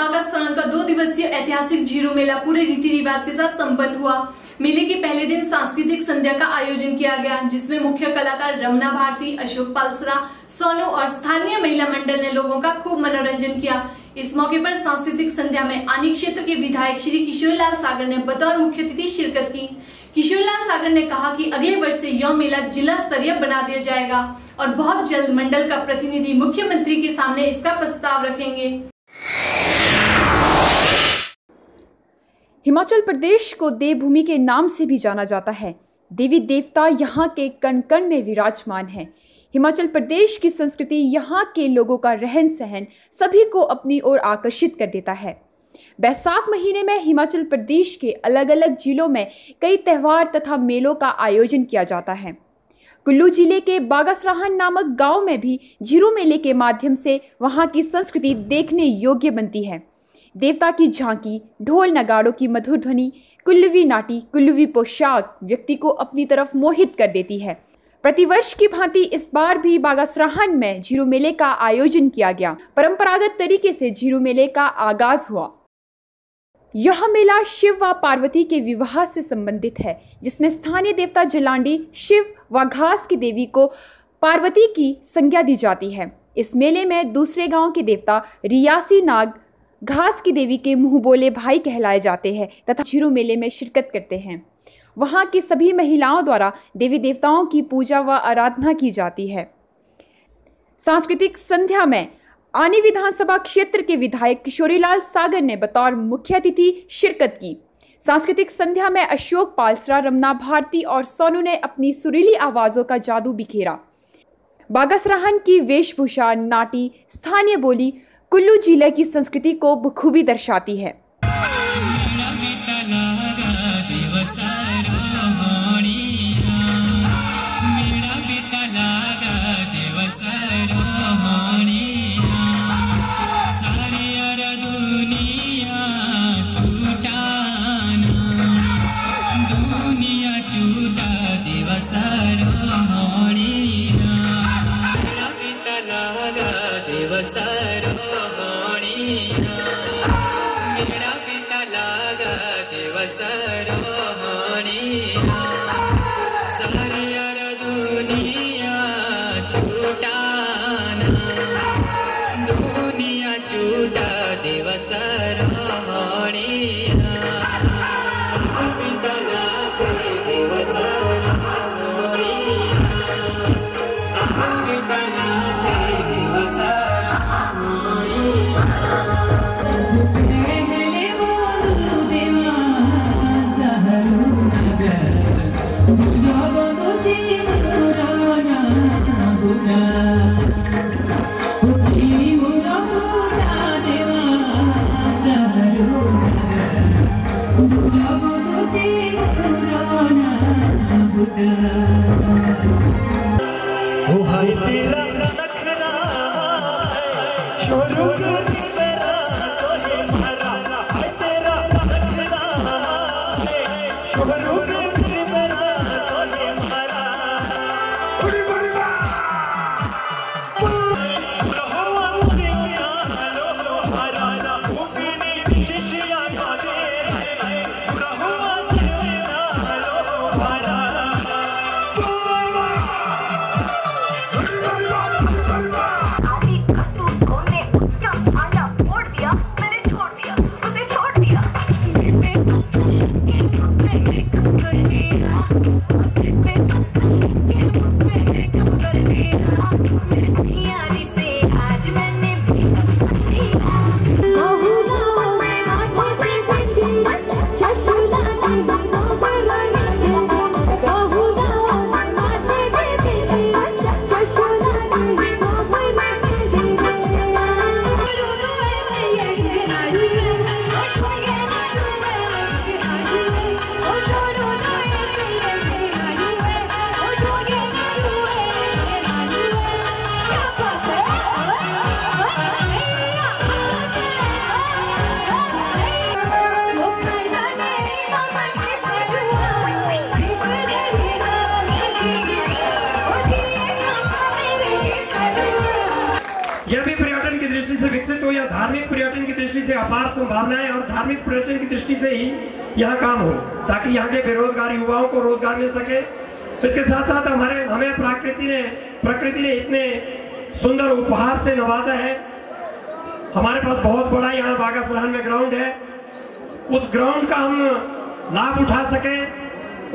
बागा स्नान का दो दिवसीय ऐतिहासिक ज़ीरो मेला पूरे रीति रिवाज के साथ संपन्न हुआ। मेले के पहले दिन सांस्कृतिक संध्या का आयोजन किया गया, जिसमें मुख्य कलाकार रमना भारती, अशोक पालसरा, सोनू और स्थानीय महिला मंडल ने लोगों का खूब मनोरंजन किया। इस मौके पर सांस्कृतिक संध्या में आनी क्षेत्र के विधायक श्री किशोरलाल सागर ने बतौर मुख्य अतिथि शिरकत की। किशोरलाल सागर ने कहा कि अगले वर्ष से यह मेला जिला स्तरीय बना दिया जाएगा और बहुत जल्द मंडल का प्रतिनिधि मुख्यमंत्री के सामने इसका प्रस्ताव रखेंगे। हिमाचल प्रदेश को देवभूमि के नाम से भी जाना जाता है। देवी देवता यहाँ के कण कण में विराजमान हैं। हिमाचल प्रदेश की संस्कृति यहाँ के लोगों का रहन सहन सभी को अपनी ओर आकर्षित कर देता है। बैसाख महीने में हिमाचल प्रदेश के अलग अलग जिलों में कई त्यौहार तथा मेलों का आयोजन किया जाता है। कुल्लू ज़िले के बागासराहन नामक गाँव में भी ज़ीरो मेले के माध्यम से वहाँ की संस्कृति देखने योग्य बनती है। देवता की झांकी, ढोल नगाड़ों की मधुर ध्वनि, कुल्लवी नाटी, कुल्लवी पोशाक व्यक्ति को अपनी तरफ़ मोहित कर देती है। प्रतिवर्ष की भांति इस बार भी बागासराहन में ज़ीरो मेले का आयोजन किया गया। परंपरागत तरीके से ज़ीरो मेले का आगाज़ हुआ। यह मेला शिव व पार्वती के विवाह से संबंधित है, जिसमें स्थानीय देवता जलांडी, शिव व घास की देवी को पार्वती की संज्ञा दी जाती है। इस मेले में दूसरे गाँव के देवता रियासी नाग घास की देवी के मुँह बोले भाई कहलाए जाते हैं तथा झीरू मेले में शिरकत करते हैं। वहाँ की सभी महिलाओं द्वारा देवी देवताओं की पूजा व आराधना की जाती है। सांस्कृतिक संध्या में आनी विधानसभा क्षेत्र के विधायक किशोरीलाल सागर ने बतौर मुख्य अतिथि शिरकत की। सांस्कृतिक संध्या में अशोक पालसरा, रमना भारती और सोनू ने अपनी सुरीली आवाज़ों का जादू बिखेरा। बागसराहन की वेशभूषा, नाटी, स्थानीय बोली कुल्लू ज़िले की संस्कृति को बखूबी दर्शाती है। रोटा ও হাই নখরা চোরু अपार संभावनाएँ और धार्मिक पर्यटन की दृष्टि से ही यहाँ काम हो, ताकि यहाँ के बेरोजगार युवाओं को रोज़गार मिल सके। इसके साथ साथ हमारे, हमें प्रकृति ने प्रकृति ने इतने सुंदर उपहार से नवाजा है। हमारे पास बहुत बड़ा यहाँ बागा सराहन में ग्राउंड है। उस ग्राउंड का हम लाभ उठा सके,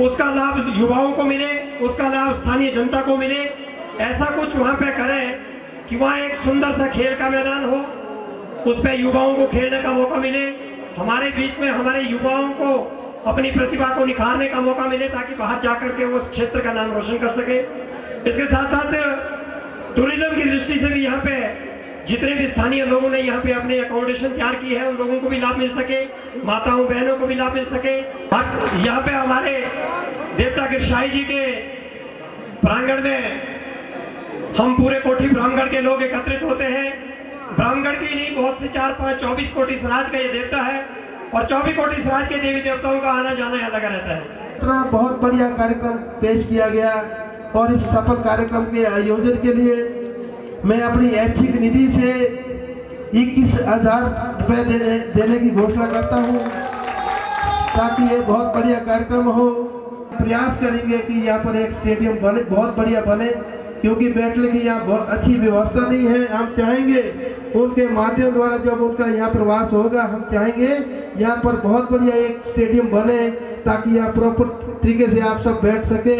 उसका लाभ युवाओं को मिले, उसका लाभ स्थानीय जनता को मिले। ऐसा कुछ वहाँ पे करें कि वहाँ एक सुंदर सा खेल का मैदान हो। उस पे युवाओं को खेलने का मौका मिले, हमारे बीच में हमारे युवाओं को अपनी प्रतिभा को निखारने का मौका मिले ताकि बाहर जाकर के वो उस क्षेत्र का नाम रोशन कर सके। इसके साथ साथ टूरिज़्म की दृष्टि से भी यहाँ पे जितने भी स्थानीय लोगों ने यहाँ पे अपने अकोमोडेशन तैयार की है, उन लोगों को भी लाभ मिल सके, माताओं, बहनों को भी लाभ मिल सके। यहाँ पे हमारे देवता गिरशाही जी के प्रांगण में हम पूरे कोठी ब्राह्मगढ़ के लोग एकत्रित होते हैं। ब्राह्मगढ़ की नहीं बहुत से चार पाँच चौबीस कोटि सराज का ये देवता है और चौबीस कोटि सराज के देवी देवताओं का आना जाना यहाँ लगा रहता है। इतना बहुत बढ़िया कार्यक्रम पेश किया गया और इस सफल कार्यक्रम के आयोजन के लिए मैं अपनी ऐच्छिक निधि से इक्कीस हज़ार रुपये देने, देने की घोषणा करता हूँ। ताकि ये बहुत बढ़िया कार्यक्रम हो। प्रयास करेंगे कि यहाँ पर एक स्टेडियम बने बहुत बढ़िया बने। क्योंकि बैठने की यहाँ बहुत अच्छी व्यवस्था नहीं है। हम चाहेंगे उनके माध्यम द्वारा जब उनका यहाँ प्रवास होगा, हम चाहेंगे यहाँ पर बहुत बढ़िया एक स्टेडियम बने ताकि यहाँ प्रॉपर तरीके से आप सब बैठ सके।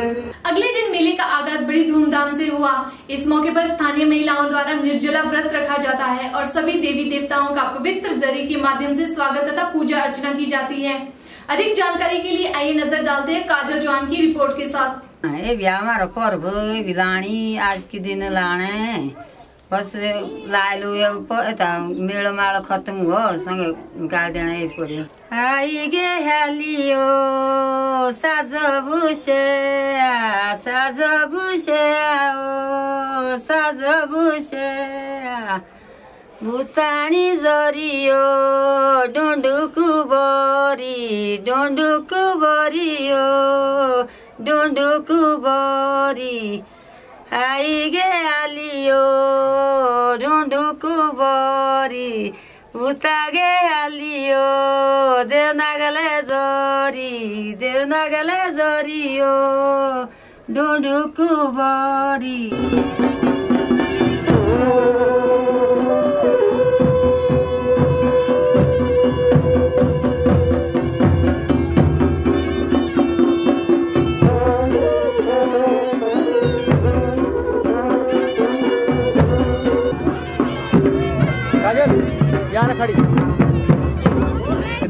अगले दिन मेले का आगाज़ बड़ी धूमधाम से हुआ। इस मौके पर स्थानीय महिलाओं द्वारा निर्जला व्रत रखा जाता है और सभी देवी देवताओं का पवित्र जरी के माध्यम से स्वागत तथा पूजा अर्चना की जाती है। अधिक जानकारी के लिए आइए नज़र डालते हैं काजल जवान की रिपोर्ट के साथ। एमा पर्व आज के दिन लाने बस ला मेलो माल खतम हो गाई परि। आइगेहेलिया बुस्याज बुस भुताणी जरियो डुडुकु बरी डुडुकु बरियो। ডুডুকু বরি। হাই গে আলিও ডুডুকু বরি। উতাগে আলিও দেওনাগালে জরি দেওনাগালে জরিও ডুডুকু বরি।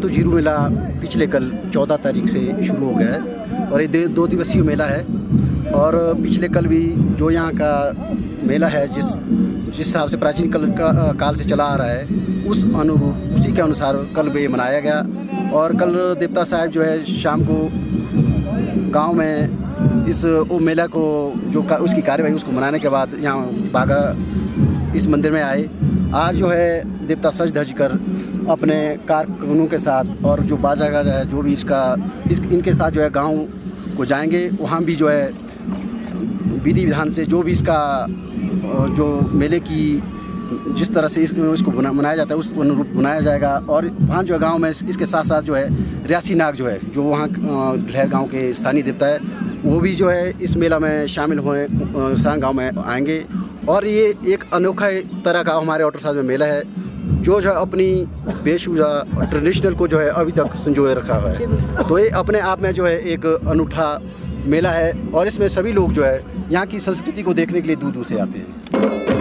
तो जीरू मेला पिछले कल 14 तारीख से शुरू हो गया है और ये दो दिवसीय मेला है। और पिछले कल भी जो यहाँ का मेला है जिस जिस हिसाब से प्राचीन कल का काल से चला आ रहा है उस अनुरूप उसी के अनुसार कल भी मनाया गया। और कल देवता साहब जो है शाम को गाँव में इस वो मेला को जो का, उसकी कार्यवाही उसको मनाने के बाद यहाँ बाघा इस मंदिर में आए। आज जो है देवता सज धज कर अपने कारकुनों के साथ और जो बाजा गाजा है जो भी इसका इस इनके साथ जो है गाँव को जाएँगे। वहाँ भी जो है विधि विधान से जो भी इसका जो मेले की जिस तरह से इस, इसको मनाया जाता है उस अनुरूप बनाया जाएगा। और वहाँ जो है गाँव में इसके साथ साथ जो है रियासी नाग जो है जो वहाँ लहर गाँव के स्थानीय देवता है वो भी जो है इस मेला में शामिल हुए सरांग गाँव में आएँगे। और ये एक अनोखा तरह का हमारे ऑटर साज में मेला है जो जो है अपनी बेशुजा ट्रेडिशनल को जो है अभी तक संजोए रखा हुआ है। तो ये अपने आप में जो है एक अनूठा मेला है और इसमें सभी लोग जो है यहाँ की संस्कृति को देखने के लिए दूर दूर से आते हैं।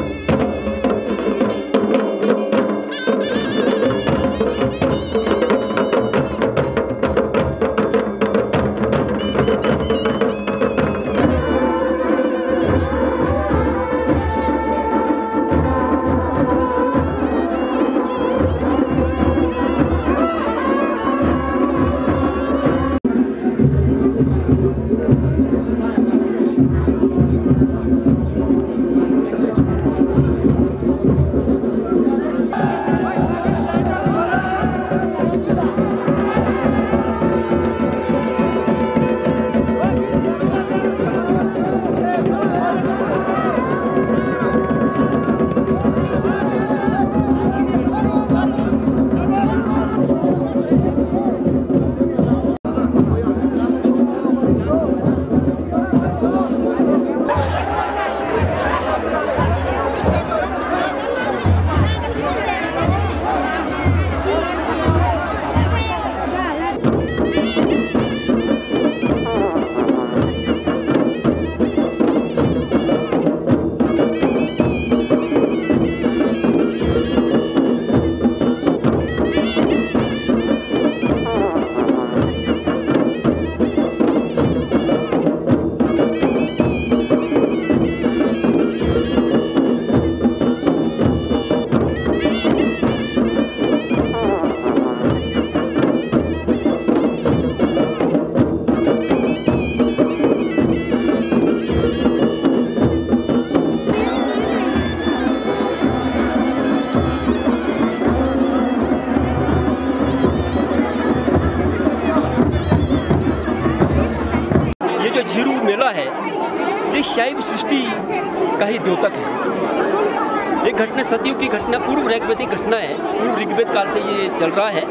ये घटना सदियों की घटना, पूर्व ऋग्वेदिक घटना है। पूर्व ऋग्वेद काल से ये चल रहा है।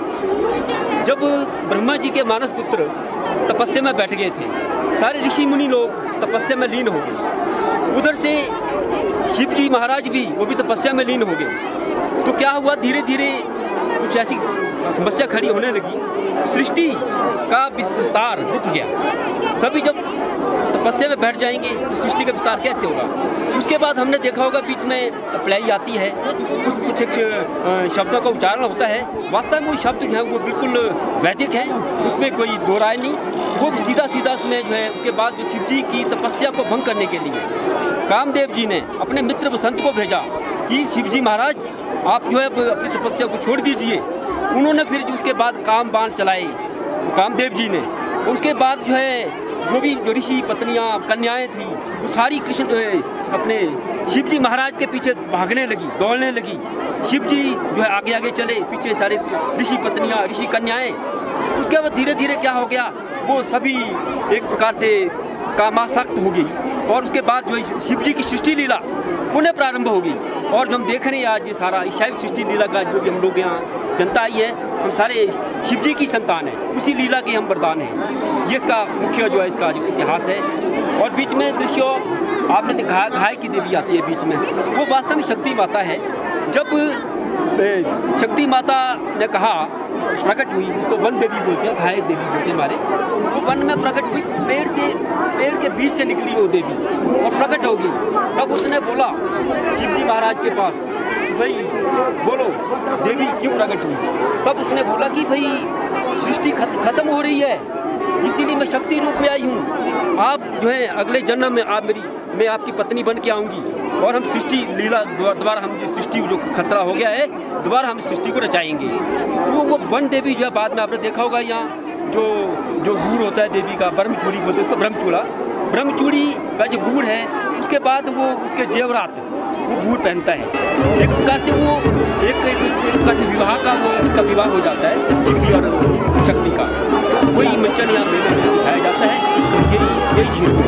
जब ब्रह्मा जी के मानस पुत्र तपस्या में बैठ गए थे, सारे ऋषि मुनि लोग तपस्या में लीन हो गए। उधर से शिव जी महाराज भी, वो भी तपस्या में लीन हो गए। तो क्या हुआ? धीरे धीरे कुछ ऐसी समस्या खड़ी होने लगी। सृष्टि का विस्तार रुक गया। सभी जब तपस्या में बैठ जाएँगे तो सृष्टि का विस्तार कैसे होगा? उसके बाद हमने देखा होगा बीच में अप्लाई आती है। उस कुछ एक शब्दों का उच्चारण होता है। वास्तव में वो शब्द जो है वो बिल्कुल वैदिक है। उसमें कोई दो राय नहीं। वो सीधा सीधा उसमें जो है, उसके बाद जो शिव जी की तपस्या को भंग करने के लिए। कामदेव जी ने अपने मित्र बसंत को भेजा कि शिव जी महाराज, आप जो है अपनी तपस्या को छोड़ दीजिए। उन्होंने फिर उसके बाद काम बाण चलाए। कामदेव जी ने। उसके बाद जो है जो भी जो ऋषि पत्नियाँ, कन्याएँ थी। वो सारी कृष्ण अपने शिव जी महाराज के पीछे भागने लगी, दौड़ने लगी। शिव जी जो है आगे आगे चले, पीछे सारे ऋषि पत्नियाँ, ऋषि कन्याएँ। उसके बाद धीरे धीरे क्या हो गया, वो सभी एक प्रकार से कामासक्त हो गई। और उसके बाद जो शिव जी की सृष्टि लीला पुनः प्रारंभ होगी और जो हम देख रहे हैं आज ये सारा शैव सृष्टि लीला का जो भी हम लोग यहाँ जनता आई है हम सारे शिव जी की संतान है। उसी लीला के हम वरदान हैं। ये इसका मुख्य जो है, इसका जो इतिहास है। और बीच में दृश्य, आपने देखा, घाय की देवी आती है बीच में। वो वास्तव में शक्ति माता है। जब शक्ति माता ने कहा, प्रकट हुई तो वन देवी बोलते हैं, घाय देवी बोलते हमारे। वो वन में प्रकट हुई, पेड़ से, पेड़ के बीच से निकली वो देवी। और प्रकट होगी। तब उसने बोला, शिवजी महाराज के पास भाई, बोलो, देवी क्यों प्रकट हुई? तब उसने बोला कि भाई, सृष्टि खत्म हो रही है, इसीलिए मैं शक्ति रूप में आई हूँ। आप जो है, अगले जन्म में आप मेरी, मैं आपकी पत्नी बन के आऊँगी और हम सृष्टि लीला दोबारा हम सृष्टि जो खतरा हो गया है, दोबारा हम सृष्टि को रचाएँगे। वो वो वन देवी जो है, बाद में आपने देखा होगा यहाँ, जो जो गुड़ होता है देवी का ब्रह्मचूड़ी बोलते उसको ब्रह्मचूड़ा ब्रह्मचूड़ी का जो गुड़ है, उसके बाद वो, उसके जेवरात वो बूट पहनता है। एक प्रकार से वो, एक प्रकार से विवाह का वो, उनका विवाह हो जाता है सिद्धि और शक्ति का। वही मंचन या मेले में दिखाया जाता है, यही यही झील है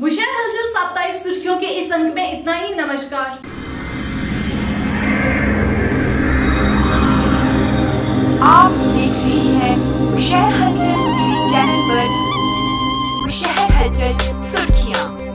बुशहर हलचल साप्ताहिक सुर्खियों के इस अंक में इतना ही नमस्कार। आप देख रहे हैं शहर हलचल टीवी चैनल पर शहर हलचल सुर्खियाँ।